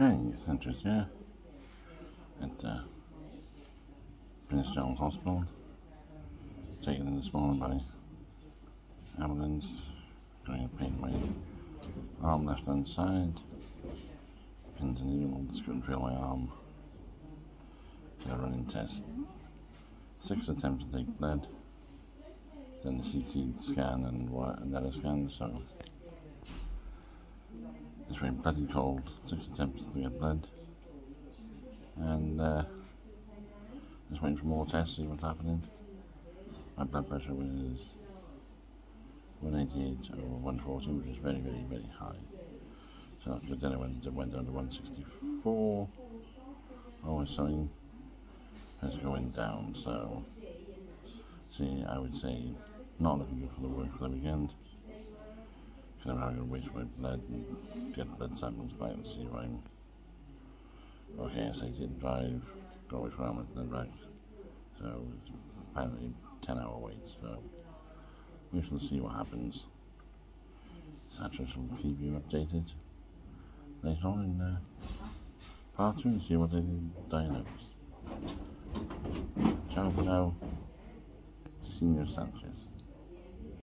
Hey, Sanchez here at uh, Prince Charles Hospital. Taken in this morning by ambulance. Going to pain my arm left hand side. Pins and needles, couldn't feel my arm. Got a running test. Six attempts to take blood. Then the CT scan and and another scan, so it's very bloody cold. Six attempts to get blood. And uh, just waiting for more tests, to see what's happening. My blood pressure was 188 or 140, which is very, very, very high. So. Then it went, went down to 164. Oh, it's something that's going down. So, see, I would say not looking good for the work for the weekend. I'm going to wait my blood and get blood samples back and see if I'm okay. So I did drive, got away from and then back. So apparently 10 hour wait. So we shall see what happens. Satra will keep you updated later on in uh, part 2 and see what they diagnose. Ciao for now, Senior Sanchez.